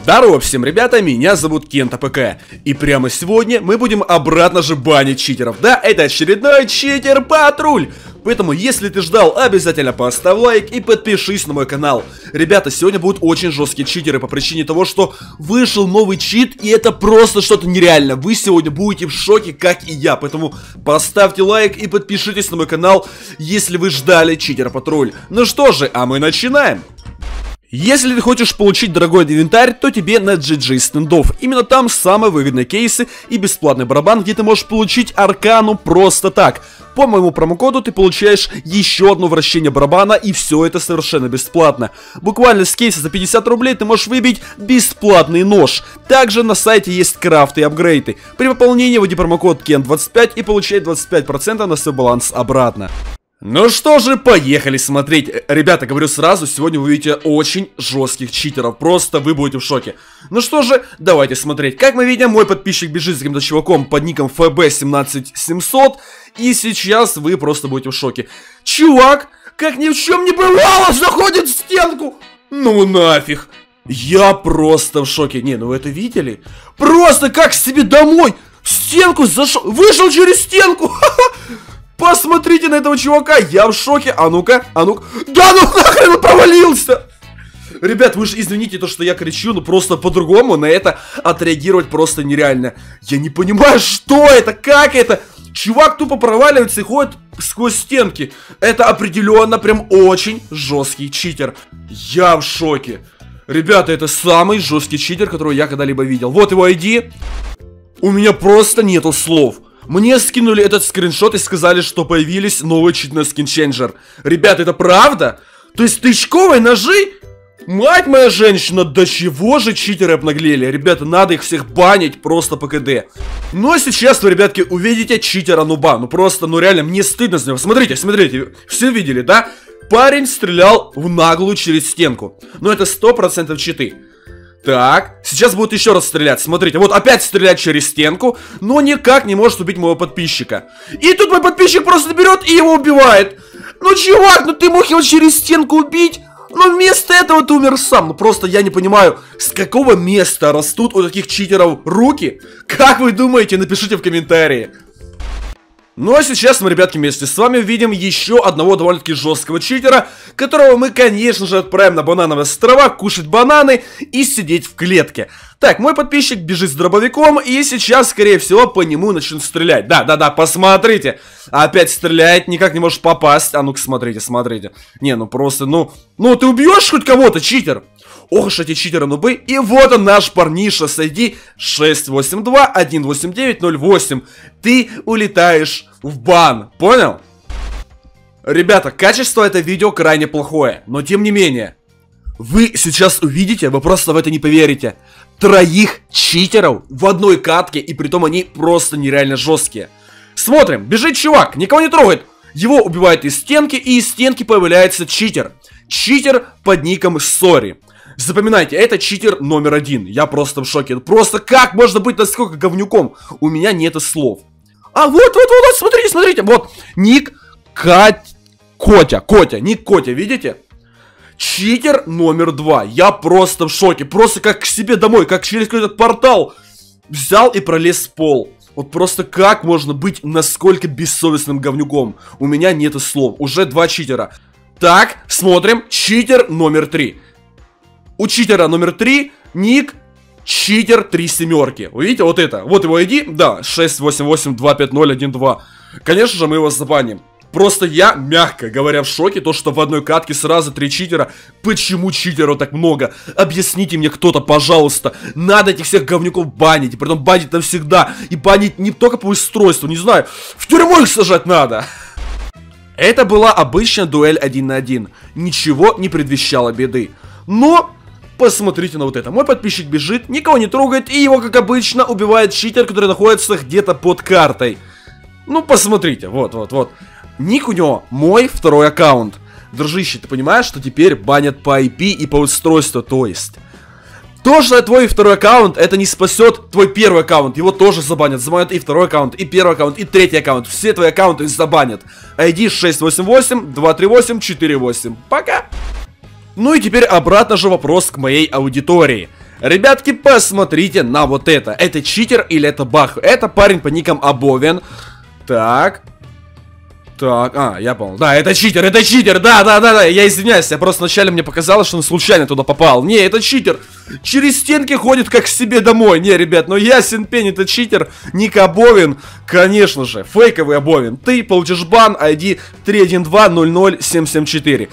Здорово всем, ребята, меня зовут Кента ПК. И прямо сегодня мы будем обратно же банить читеров. Да, это очередной читер-патруль. Поэтому, если ты ждал, обязательно поставь лайк и подпишись на мой канал. Ребята, сегодня будут очень жесткие читеры по причине того, что вышел новый чит, и это просто что-то нереально. Вы сегодня будете в шоке, как и я. Поэтому поставьте лайк и подпишитесь на мой канал, если вы ждали читер-патруль. Ну что же, а мы начинаем. Если ты хочешь получить дорогой инвентарь, то тебе на GG стендов. Именно там самые выгодные кейсы и бесплатный барабан, где ты можешь получить аркану просто так. По моему промокоду ты получаешь еще одно вращение барабана, и все это совершенно бесплатно. Буквально с кейса за 50 рублей ты можешь выбить бесплатный нож. Также на сайте есть крафты и апгрейды. При пополнении вводи промокод KEN25 и получай 25% на свой баланс обратно. Ну что же, поехали смотреть. Э, ребята, говорю сразу, сегодня вы увидите очень жестких читеров. Просто вы будете в шоке. Ну что же, давайте смотреть. Как мы видим, мой подписчик бежит с каким-то чуваком под ником FB17700. И сейчас вы просто будете в шоке. Чувак, как ни в чем не бывало, заходит в стенку. Ну нафиг. Я просто в шоке. Не, ну вы это видели? Просто как себе домой в стенку зашел. Вышел через стенку. Ха-ха. Посмотрите на этого чувака, я в шоке. А ну-ка, а ну-ка. Да ну нахрен провалился! Ребят, вы же извините то, что я кричу, но просто по-другому на это отреагировать просто нереально. Я не понимаю, что это, как это. Чувак тупо проваливается и ходит сквозь стенки. Это определенно прям очень жесткий читер. Я в шоке. Ребята, это самый жесткий читер, которого я когда-либо видел. Вот его ID. У меня просто нету слов. Мне скинули этот скриншот и сказали, что появились новые читные скинченджер. Ребят, это правда? То есть тычковые ножи? Мать моя женщина, до чего же читеры обнаглели? Ребята, надо их всех банить просто по КД. Ну а сейчас вы, ребятки, увидите читера нуба. Ну просто, ну реально, мне стыдно за него. Смотрите, смотрите, все видели, да? Парень стрелял в наглую через стенку. Но это сто процентов читы. Так, сейчас будет еще раз стрелять. Смотрите, вот опять стрелять через стенку, но никак не может убить моего подписчика. И тут мой подписчик просто берет и его убивает. Ну, чувак, ну ты мог его через стенку убить? Но вместо этого ты умер сам. Ну просто я не понимаю, с какого места растут у таких читеров руки? Как вы думаете, напишите в комментарии. Ну а сейчас мы, ребятки, вместе с вами увидим еще одного довольно-таки жесткого читера, которого мы, конечно же, отправим на банановые острова, кушать бананы и сидеть в клетке. Так, мой подписчик бежит с дробовиком, и сейчас, скорее всего, по нему начнут стрелять. Да-да-да, посмотрите. Опять стреляет, никак не можешь попасть. А ну-ка, смотрите, смотрите. Не, ну просто, ну... Ну, ты убьешь хоть кого-то, читер? Ох уж эти читеры нубы. И вот он наш парниша с ID 682-18908. Ты улетаешь в бан. Понял? Ребята, качество этого видео крайне плохое. Но тем не менее. Вы сейчас увидите, вы просто в это не поверите. Троих читеров в одной катке, и притом они просто нереально жесткие. Смотрим, бежит чувак, никого не трогает. Его убивают из стенки, и из стенки появляется читер. Читер под ником Сори. Запоминайте, это читер номер один. Я просто в шоке. Просто как можно быть насколько говнюком? У меня нет слов. А вот, вот, вот, вот, смотрите, смотрите. Вот, ник Кать... Котя, Котя, ник Котя, видите? Читер номер два. Я просто в шоке. Просто как к себе домой, как через какой-то портал. Взял и пролез в пол. Вот просто как можно быть насколько бессовестным говнюком? У меня нет слов. Уже два читера. Так, смотрим. Читер номер три. У читера номер 3 ник читер 3 семерки. Вы видите, вот это. Вот его ID, да, 688250112. Конечно же, мы его забаним. Просто я, мягко говоря, в шоке, то, что в одной катке сразу три читера. Почему читеров так много? Объясните мне кто-то, пожалуйста. Надо этих всех говнюков банить, и потом банить навсегда. И банить не только по устройству, не знаю, в тюрьму их сажать надо. Это была обычная дуэль один на один. Ничего не предвещало беды. Но Посмотрите на вот это. Мой подписчик бежит, никого не трогает, и его, как обычно, убивает читер, который находится где-то под картой. Ну, посмотрите, вот, вот, вот. Ник у него мой второй аккаунт. Дружище, ты понимаешь, что теперь банят по IP и по устройству, то есть... То, что твой второй аккаунт, это не спасет твой первый аккаунт. Его тоже забанят. Забанят и второй аккаунт, и первый аккаунт, и третий аккаунт. Все твои аккаунты забанят. ID 688-238-48. Пока! Ну и теперь обратно же вопрос к моей аудитории. Ребятки, посмотрите на вот это. Это читер или это баг? Это парень по никам Абовен. Так. Так, а, я понял. Да, это читер, это читер, да, да, да, да, я извиняюсь, я просто вначале мне показалось, что он случайно туда попал. Не, это читер. Через стенки ходит как к себе домой. Не, ребят, ну ясен пень, это читер. Ник Абовин, конечно же, фейковый Абовин. Ты получишь бан ID 312-00774.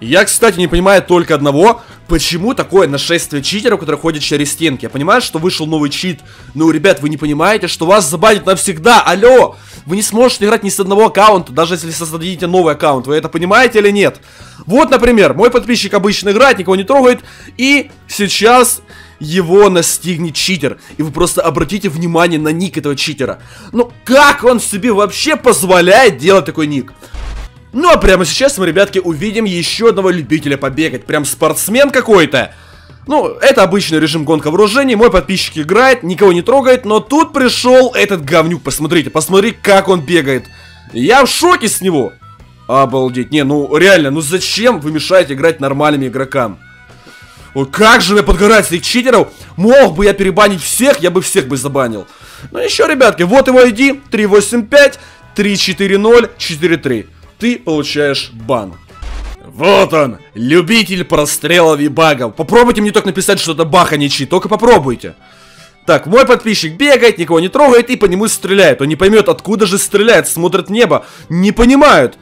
Я, кстати, не понимаю только одного, почему такое нашествие читеров, которые ходят через стенки. Я понимаю, что вышел новый чит, но, ребят, вы не понимаете, что вас забанят навсегда, алло! Вы не сможете играть ни с одного аккаунта, даже если создадите новый аккаунт, вы это понимаете или нет? Вот, например, мой подписчик обычно играет, никого не трогает, и сейчас его настигнет читер. И вы просто обратите внимание на ник этого читера. Ну, как он себе вообще позволяет делать такой ник? Ну а прямо сейчас мы, ребятки, увидим еще одного любителя побегать. Прям спортсмен какой-то. Ну, это обычный режим гонка вооружений, мой подписчик играет, никого не трогает, но тут пришел этот говнюк, посмотрите, посмотри, как он бегает. Я в шоке с него. Обалдеть, не, ну реально, ну зачем вы мешаете играть нормальным игрокам? Ой, как же мне подгорать этих читеров, мог бы я перебанить всех, я бы всех бы забанил. Ну еще, ребятки, вот его ID, 385 340 43 ты получаешь бан. Вот он, любитель прострелов и багов. Попробуйте мне только написать, что это баг, а не чит, только попробуйте. Так, мой подписчик бегает, никого не трогает и по нему стреляет. Он не поймет, откуда же стреляет, смотрит небо. Не понимают,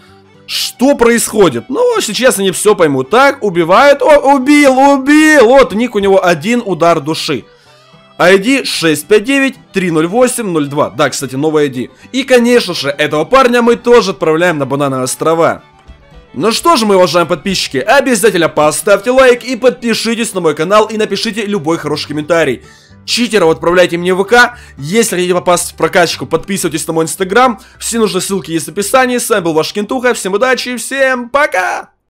что происходит. Ну, сейчас они все поймут. Так, убивают. О, убил, убил. Вот, ник у него один удар души. ID 659-308-02. Да, кстати, новый ID. И, конечно же, этого парня мы тоже отправляем на Банановые острова. Ну что же, мои уважаемые подписчики, обязательно поставьте лайк и подпишитесь на мой канал и напишите любой хороший комментарий. Читеров отправляйте мне в ВК. Если хотите попасть в прокачку, подписывайтесь на мой инстаграм. Все нужные ссылки есть в описании. С вами был ваш Кентуха. Всем удачи и всем пока!